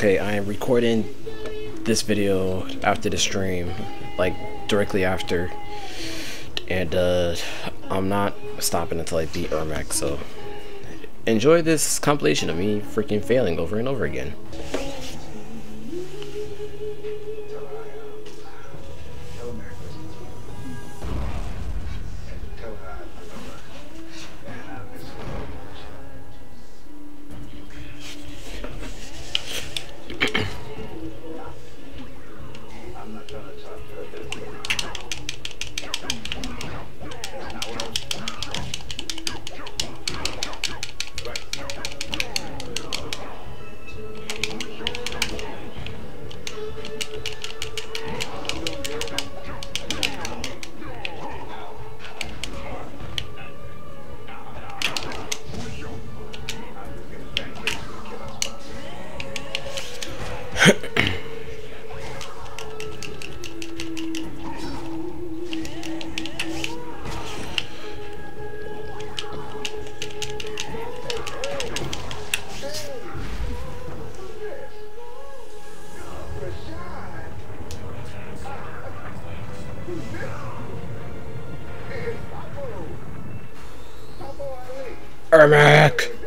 Okay, I am recording this video after the stream, like directly after, and uh, I'm not stopping until I beat Ermac, so enjoy this compilation of me freaking failing over and over again. Ermac!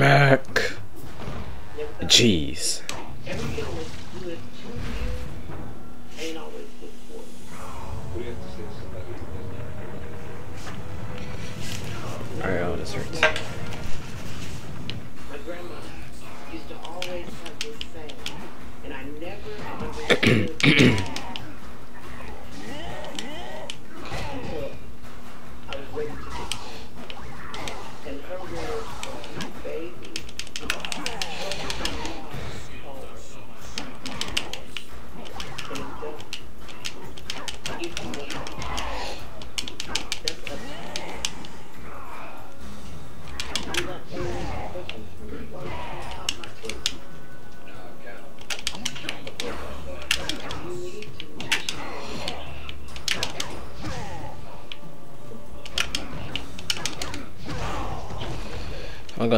For Jeez. Alright, oh, this hurts.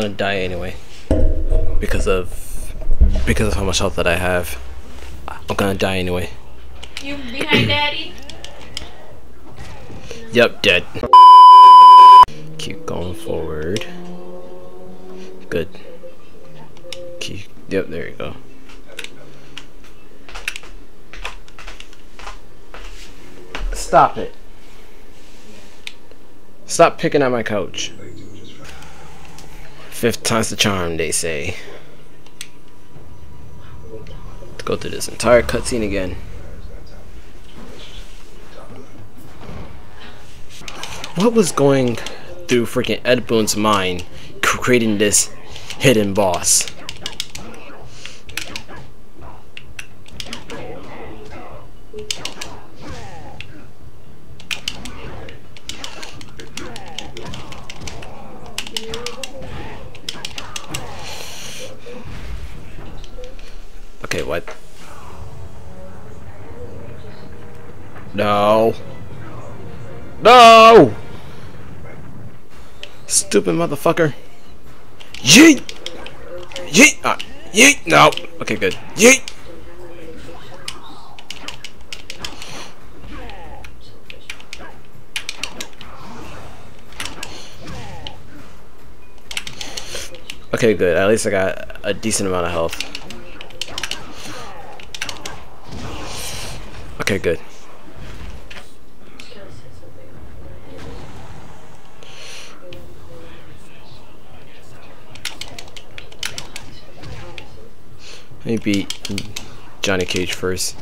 Gonna die anyway. Because of because of how much health that I have. I'm gonna die anyway. You behind daddy? Yep, dead. Keep going forward. Good. Keep yep, there you go. Stop it. Stop picking at my couch. Fifth time's the charm, they say. Let's go through this entire cutscene again. What was going through freaking Ed Boon's mind creating this hidden boss? No. No! Stupid motherfucker. Yeet! Yeet! Ah, yeet! No! Okay, good. Yeet! Okay, good. At least I got a decent amount of health. Let me beat Johnny Cage first.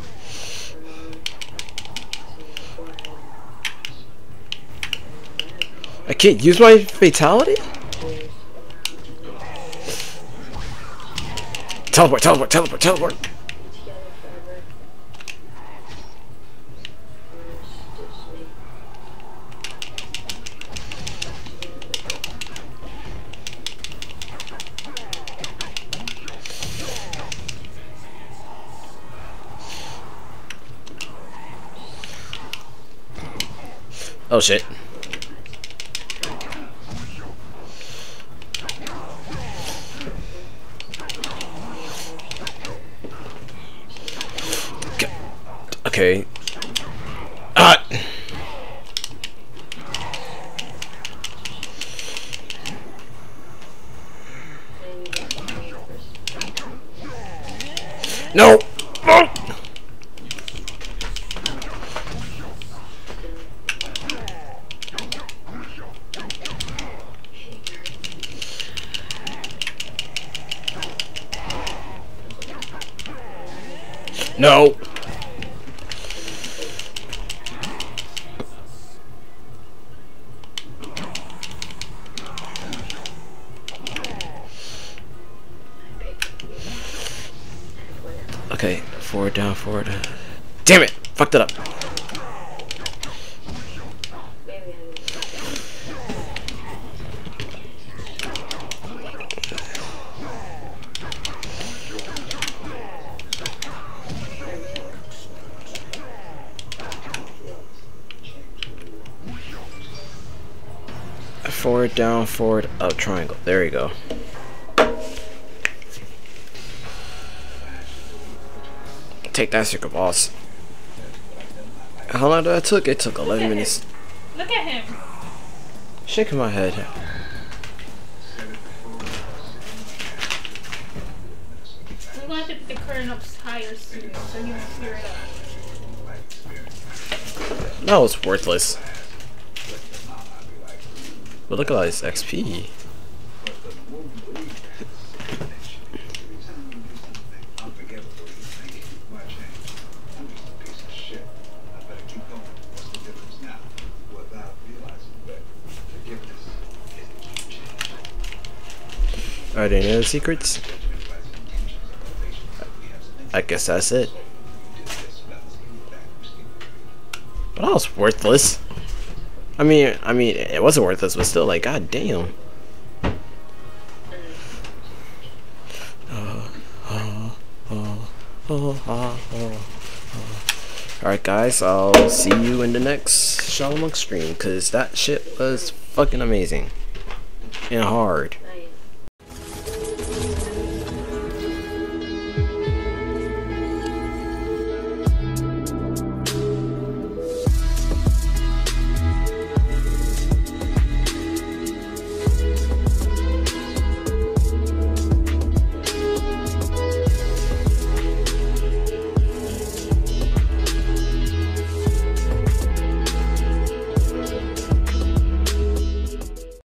I can't use my fatality? Teleport, teleport, teleport, teleport. Oh shit. Okay. Ah! No! Oh! No! Okay, forward, down, forward. Damn it! Fucked it up. Forward, down, forward, up, triangle. There you go. Take that, Circle Boss. How long did that took? It took 11 minutes. Look at him. Shaking my head. I'm going to put the current up higher soon so you won't clear it up. That was worthless. But look at all this XP. Are there any other secrets? I guess that's it. But I was worthless. I mean, I mean, it wasn't worth worthless, but still, like, god damn. Uh, uh, uh, Alright guys, I'll see you in the next Shaolin Monk stream, because that shit was fucking amazing. And hard.